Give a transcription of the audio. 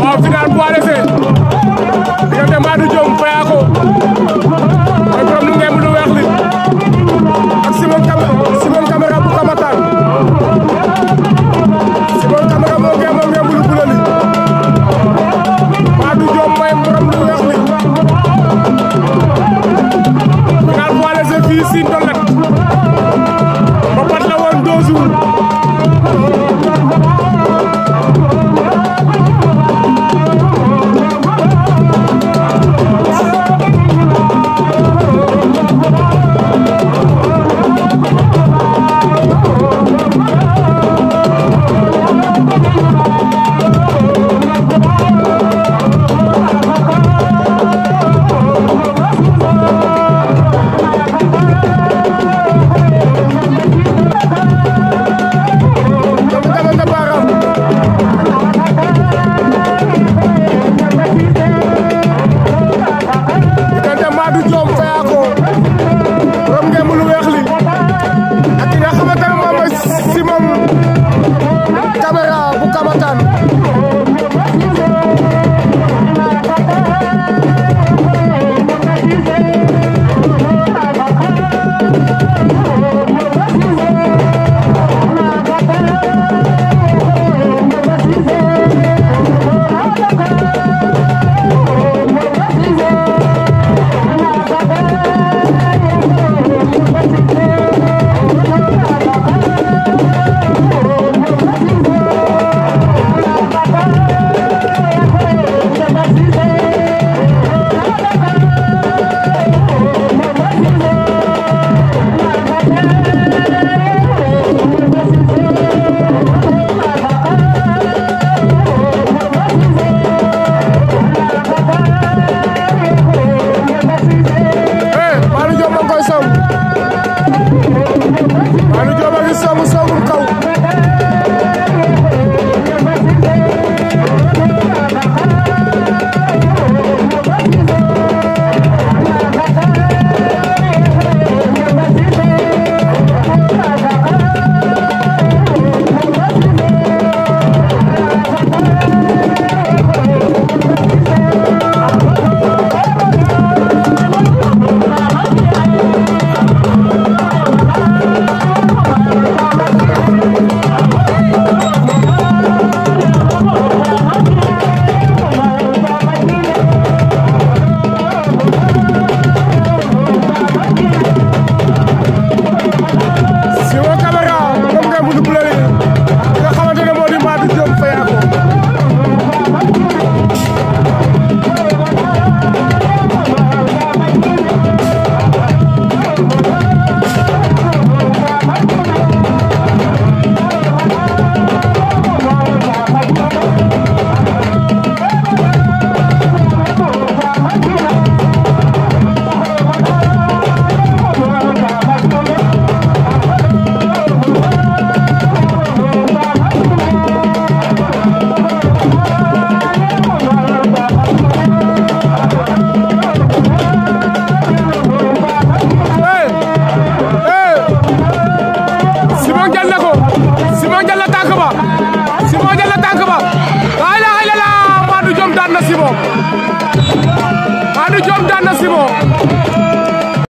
waaw final bu arrêté Sidi Diop daan na Simon